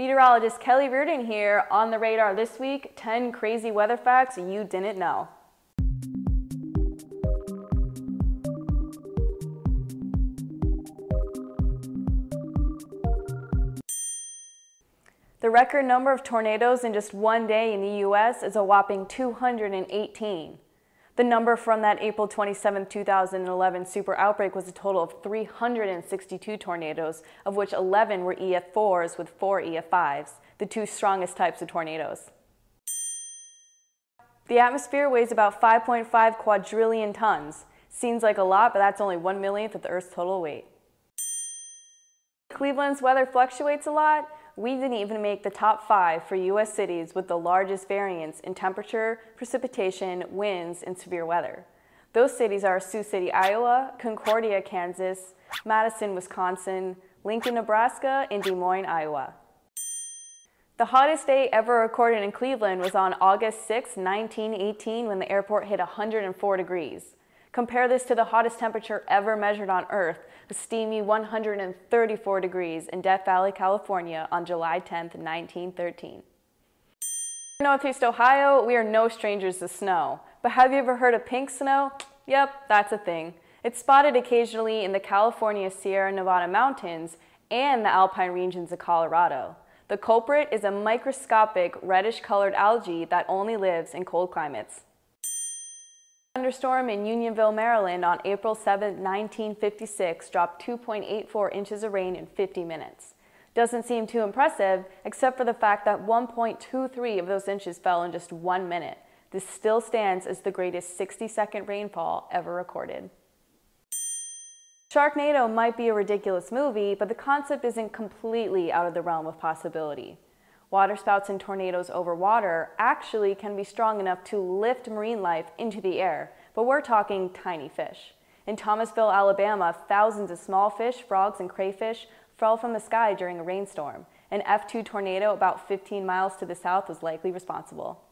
Meteorologist Kelly Reardon here on the radar this week 10 crazy weather facts you didn't know. The record number of tornadoes in just one day in the U.S. is a whopping 218. The number from that April 27, 2011 super outbreak was a total of 362 tornadoes, of which 11 were EF4s with 4 EF5s, the two strongest types of tornadoes. The atmosphere weighs about 5.5 quadrillion tons. Seems like a lot, but that's only 1 millionth of the Earth's total weight. Cleveland's weather fluctuates a lot, we didn't even make the top five for U.S. cities with the largest variance in temperature, precipitation, winds, and severe weather. Those cities are Sioux City, Iowa, Concordia, Kansas, Madison, Wisconsin, Lincoln, Nebraska, and Des Moines, Iowa. The hottest day ever recorded in Cleveland was on August 6, 1918, when the airport hit 104 degrees. Compare this to the hottest temperature ever measured on Earth, a steamy 134 degrees in Death Valley, California on July 10, 1913. In Northeast Ohio, we are no strangers to snow. But have you ever heard of pink snow? Yep, that's a thing. It's spotted occasionally in the California Sierra Nevada mountains and the alpine regions of Colorado. The culprit is a microscopic reddish colored algae that only lives in cold climates thunderstorm in Unionville, Maryland on April 7, 1956 dropped 2.84 inches of rain in 50 minutes. Doesn't seem too impressive, except for the fact that 1.23 of those inches fell in just one minute. This still stands as the greatest 60 second rainfall ever recorded. Sharknado might be a ridiculous movie, but the concept isn't completely out of the realm of possibility. Waterspouts and tornadoes over water actually can be strong enough to lift marine life into the air, but we're talking tiny fish. In Thomasville, Alabama, thousands of small fish, frogs, and crayfish fell from the sky during a rainstorm. An F2 tornado about 15 miles to the south was likely responsible.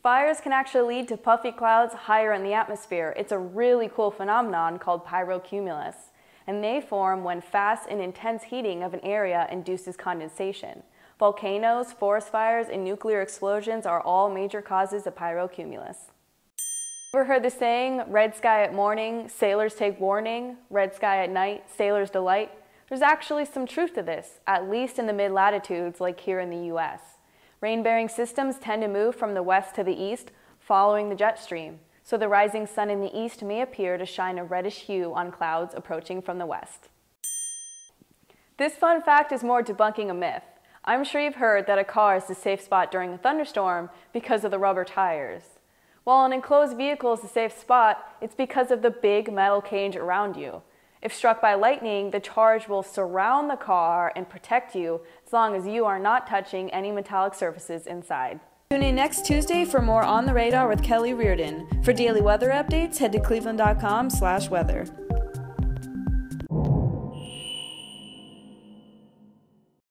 Fires can actually lead to puffy clouds higher in the atmosphere. It's a really cool phenomenon called pyrocumulus and they form when fast and intense heating of an area induces condensation. Volcanoes, forest fires, and nuclear explosions are all major causes of pyrocumulus. Ever heard the saying, red sky at morning, sailors take warning, red sky at night, sailors delight? There's actually some truth to this, at least in the mid-latitudes like here in the US. Rain-bearing systems tend to move from the west to the east, following the jet stream so the rising sun in the east may appear to shine a reddish hue on clouds approaching from the west. This fun fact is more debunking a myth. I'm sure you've heard that a car is a safe spot during a thunderstorm because of the rubber tires. While an enclosed vehicle is a safe spot, it's because of the big metal cage around you. If struck by lightning, the charge will surround the car and protect you as long as you are not touching any metallic surfaces inside. Tune in next Tuesday for more On the Radar with Kelly Reardon. For daily weather updates, head to cleveland.com/weather.